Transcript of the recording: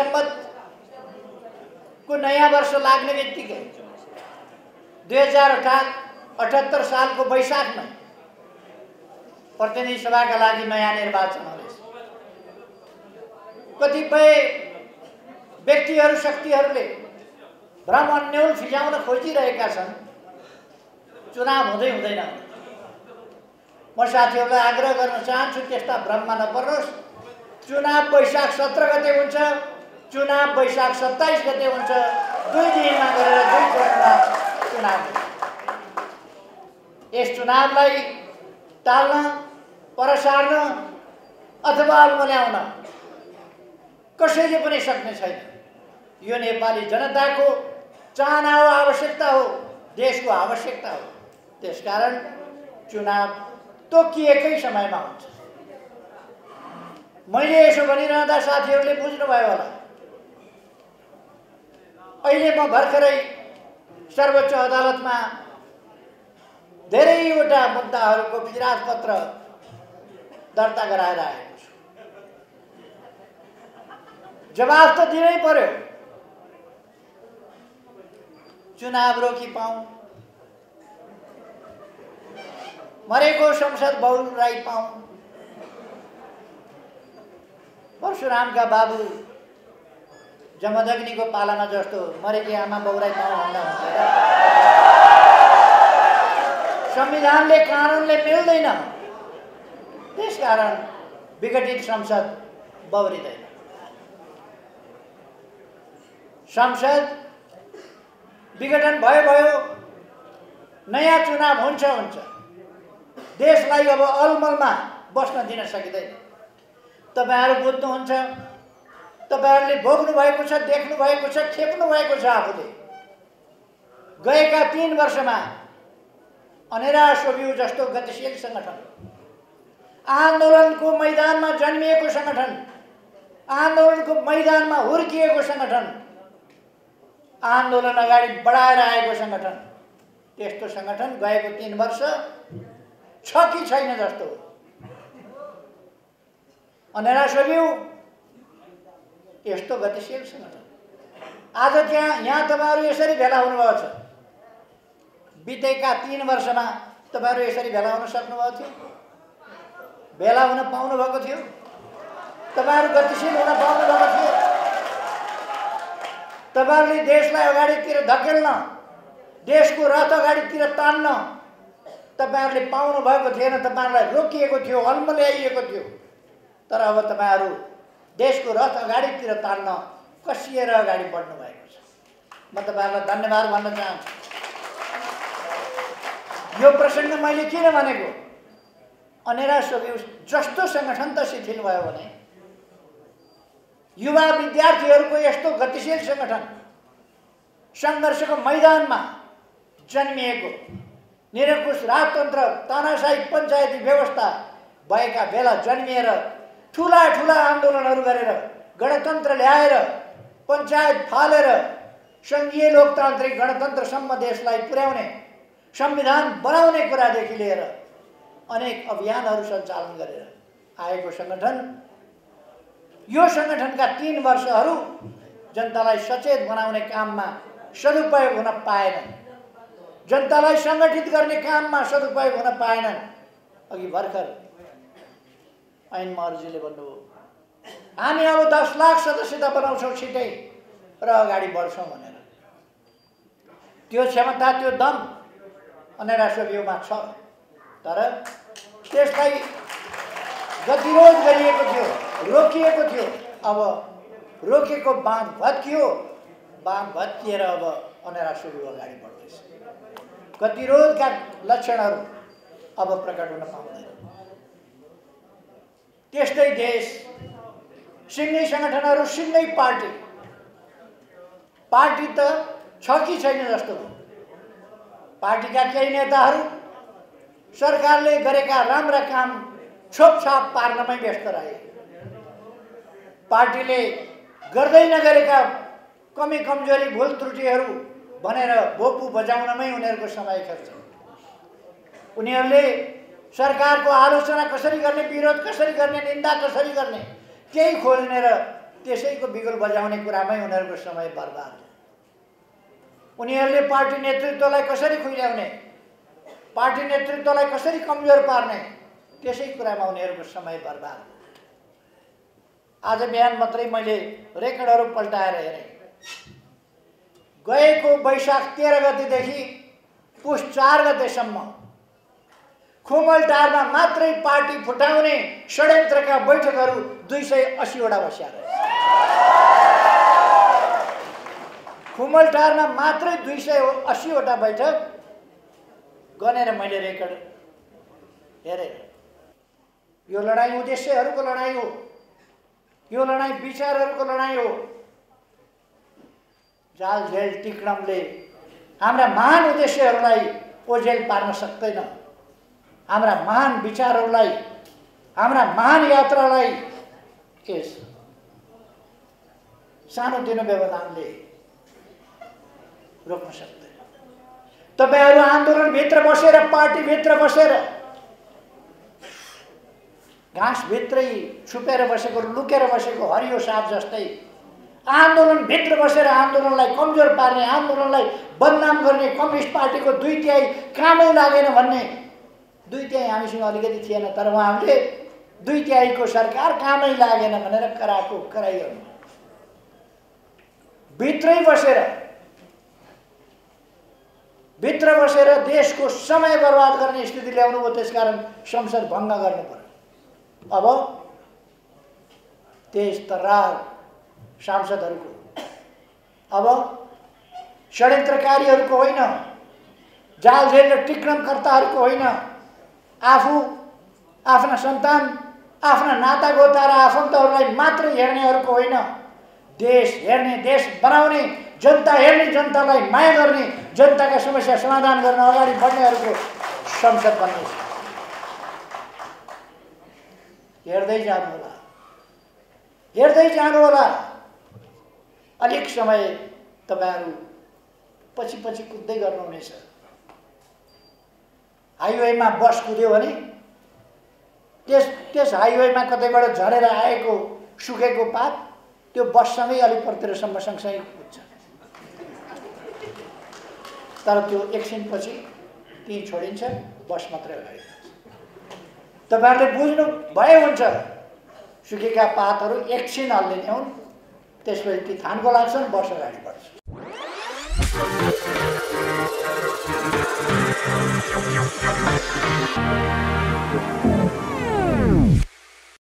सम्बन्धको नयाँ वर्ष लाग्ने बित्तिकै दुई हजार अठा अठहत्तर सालको वैशाखमा प्रतिनिधि सभाका लागि नयाँ निर्वाचन हुँदैछ। कतिपय व्यक्तिहरू शक्तिहरूले भ्रम अन्यल फिजाउन खोजिरहेका छन्। चुनाव हुँदै हुँदैन। म साथीहरूलाई आग्रह गर्न चाहन्छु त्यस्ता भ्रममा नपर्नुहोस् चुनाव वैशाख सत्र गते हुन्छ। चुनाव वैशाख सत्ताइस गते हुन्छ। दुई दिनमा गरेर दुई चरणमा चुनाव। यस चुनावलाई टाल्न पर सार्न अथवा अल्मल्याउन कसैले पनि सक्ने छैन। यो नेपाली जनताको चाहना हो आवश्यकता हो देशको आवश्यकता हो। त्यसकारण चुनाव तोकिएकै समयमा हुन्छ। मैले यसो भनिरहँदा साथीहरूले बुझ्नुभयो होला। अहिले म भर्खरै सर्वोच्च अदालतमा धेरैवटा मुद्दाहरूको विराज पत्र दर्ता गराएर आएको छु। जवाब त दिनै पर्यो। चुनाव रोकी पाऊँ। मरेको संसद बहुलाई पाऊँ। परशुरामका बाबु जमदग्नीको पालामा जस्तो मरेकी आमा पाऊँ भन्दा हुन्छ? संविधानले कानुनले मिल्दैन। त्यसकारण विघटित संसद बौरिँदैन। संसद विघटन भयो भयो नयाँ चुनाव हुन्छ हुन्छ। देशलाई अब अलमलमा बस्न दिन सकिँदैन। तपाईँहरू बुझ्नुहुन्छ तपाईँहरूले भोग्नु भएको छ देख्नु भएको छ खेप्नु भएको छ आफूले। गएका तिन वर्षमा अनेरा सोभियु जस्तो गतिशील सङ्गठन आन्दोलनको मैदानमा जन्मिएको सङ्गठन आन्दोलनको मैदानमा हुर्किएको सङ्गठन आन्दोलन अगाडि बढाएर आएको सङ्गठन त्यस्तो सङ्गठन गएको तिन वर्ष छ कि छैन जस्तो। अनेरा सोभियु यस्तो गतिशील सङ्गठन आज त्यहाँ यहाँ तपाईँहरू यसरी भेला हुनुभएको छ बितेका तिन वर्षमा तपाईँहरू यसरी भेला हुन सक्नुभएको थियो भेला हुन पाउनुभएको थियो तपाईँहरू गतिशील हुन पाउनुभएको थियो तपाईँहरूले देशलाई अगाडितिर धकेल्न देशको रथ अगाडितिर तान्न तपाईँहरूले पाउनु भएको थिएन तपाईँहरूलाई रोकिएको थियो अल्मल्याइएको थियो तर अब तपाईँहरू देशको रथ अगाडितिर तान्न कसिएर अगाडि बढ्नु भएको छ। म तपाईँहरूलाई धन्यवाद भन्न चाहन्छु। यो प्रसङ्ग मैले किन भनेको? अनेरा सोभि जस्तो सङ्गठन त शिथिल भयो भने युवा विद्यार्थीहरूको यस्तो गतिशील सङ्गठन सङ्घर्षको मैदानमा जन्मिएको निरङ्कुश राजतन्त्र तानाशाही पञ्चायती व्यवस्था भएका बेला जन्मिएर ठुला ठुला आन्दोलनहरू गरेर गणतन्त्र ल्याएर पञ्चायत फालेर सङ्घीय लोकतान्त्रिक गणतन्त्रसम्म देशलाई पुर्याउने संविधान बनाउने कुरादेखि लिएर अनेक अभियानहरू सञ्चालन गरेर आएको सङ्गठन। यो सङ्गठनका तिन वर्षहरू जनतालाई सचेत बनाउने काममा सदुपयोग हुन पाएनन्। जनतालाई सङ्गठित गर्ने काममा सदुपयोग हुन पाएनन्। अघि भर्खर ऐन महर्जीले भन्नुभयो हामी अब दस लाख सदस्यता बनाउँछौँ छिटै र अगाडि बढ्छौँ भनेर त्यो क्षमता त्यो दम अनेरा सोभियोमा छ तर त्यसलाई गतिरोध गरिएको थियो रोकिएको थियो अब रोकेको बाँध भत्कियो बाँध भत्किएर अब अनेरा सोभियो अगाडि बढ्दैछ गतिरोधका लक्षणहरू अब प्रकट हुन पाउँदैन त्यस्तै देश सिङ्गै सङ्गठनहरू सिङ्गै पार्टी। पार्टी त छ कि छैन जस्तो? पार्टीका केही नेताहरू सरकारले गरेका राम्रा काम छोपछाप पार्नमै व्यस्त रहे। पार्टीले गर्दै नगरेका कमी कमजोरी भुल त्रुटिहरू भनेर बोपु बजाउनमै उनीहरूको समय खर्च। उनीहरूले सरकारको आलोचना कसरी गर्ने विरोध कसरी गर्ने निन्दा कसरी गर्ने केही खोज्ने र त्यसैको बिगुल बजाउने कुरामै उनीहरूको समय बर्बाद। उनीहरूले पार्टी नेतृत्वलाई कसरी खुइल्याउने पार्टी नेतृत्वलाई कसरी कमजोर पार्ने त्यसै कुरामा उनीहरूको समय बर्बाद। आज बिहान मात्रै मैले रेकर्डहरू पल्टाएर हेरेँ। गएको वैशाख तेह्र गतिदेखि पुस चार गतेसम्म खुमलटारमा मात्रै पार्टी फुटाउने षड्यन्त्रका बैठकहरू दुई सय असीवटा बस्या रहे खुमलटारमा मात्रै दुई सय असीवटा बैठक गनेर मैले रेकर्ड हेरेँ। यो लडाइँ उद्देश्यहरूको लडाइँ हो। यो लडाइँ विचारहरूको लडाइँ हो। जाल झेल टिक्णमले हाम्रा महान उद्देश्यहरूलाई ओझेल पार्न सक्दैन। हाम्रा महान विचारहरूलाई हाम्रा महान यात्रालाई यस सानोतिनो व्यवधानले रोक्न सक्दैन। तपाईँहरू आन्दोलनभित्र बसेर पार्टीभित्र बसेर घाँसभित्रै छुपेर बसेको लुकेर बसेको हरियो साप जस्तै आन्दोलनभित्र बसेर आन्दोलनलाई कमजोर पार्ने आन्दोलनलाई बदनाम गर्ने कम्युनिस्ट पार्टीको दुई तिहाई कामै लागेन भन्ने दुई तिहाई हामीसँग अलिकति थिएन तर उहाँहरूले दुई तिहाईको सरकार कामै लागेन भनेर कराएको कराइरहनु भित्रै बसेर भित्र बसेर देशको समय बर्बाद गर्ने स्थिति ल्याउनु भयो त्यसकारण संसद भङ्ग गर्नु पर्यो अब तेज तरार सांसदहरूको अब षड्यन्त्रकारीहरूको होइन जाल झेल र टिक्रमकर्ताहरूको होइन आफू आफ्ना सन्तान आफ्ना नाता गोता र आफन्तहरूलाई मात्रै हेर्नेहरूको होइन। देश हेर्ने देश बनाउने जनता हेर्ने जनतालाई माया गर्ने जनताका समस्या समाधान गर्न अगाडि बढ्नेहरूको संसद बन्नेछ हेर्दै जानुहोला हेर्दै जानुहोला अलिक समय तपाईँहरू पछि पछि कुद्दै गर्नुहुनेछ। हाइवेमा बस कुद्यो भने त्यस त्यस हाइवेमा कतैबाट झरेर आएको सुकेको पात त्यो बससँगै अलिक पर्तिरसम्म सँगसँगै कुद्छ। तर त्यो एकछिनपछि त्यहीँ छोडिन्छ बस मात्रै अगाडि तपाईँहरूले बुझ्नु भए हुन्छ। सुकेका पातहरू एकछिन हल्लिने हुन् त्यसपछि ती थानको लाग्छन् बस अगाडि बढ्छ। Thank you.